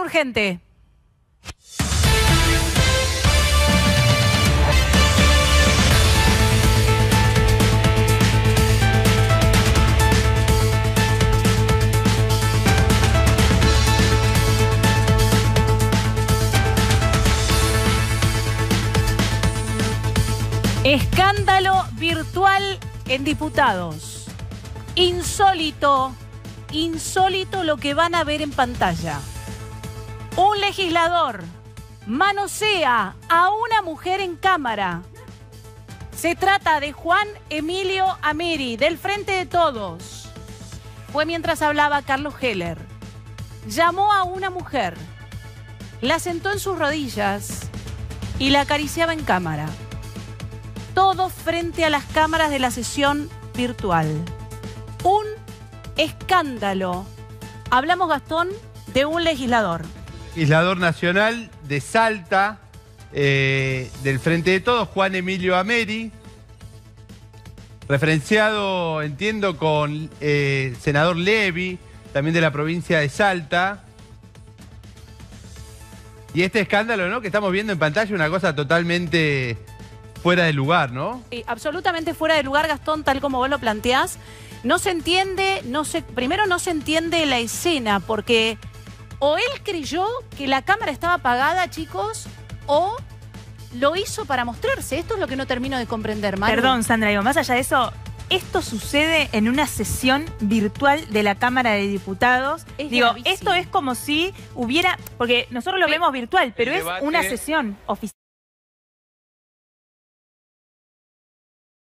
en urgente. Escándalo virtual en diputados. Insólito, insólito lo que van a ver en pantalla. Un legislador manosea a una mujer en cámara. Se trata de Juan Emilio Ameri, del Frente de Todos. Fue mientras hablaba Carlos Heller. Llamó a una mujer, la sentó en sus rodillas y la acariciaba en cámara todo frente a las cámaras de la sesión virtual. Un escándalo. Hablamos, Gastón, de un legislador. Legislador nacional de Salta, eh, del Frente de Todos, Juan Emilio Ameri. Referenciado, entiendo, con eh, senador Levi, también de la provincia de Salta. Y este escándalo, ¿no? Que estamos viendo en pantalla, una cosa totalmente fuera de lugar, ¿no? Sí, absolutamente fuera de lugar, Gastón, tal como vos lo planteás. No se entiende, no se, primero no se entiende la escena, porque o él creyó que la cámara estaba apagada, chicos, o lo hizo para mostrarse. Esto es lo que no termino de comprender, Maru. Perdón, Sandra, digo, más allá de eso, esto sucede en una sesión virtual de la Cámara de Diputados. Es digo, gravísimo. esto es como si hubiera, porque nosotros lo vemos virtual, pero El es debate- una sesión oficial.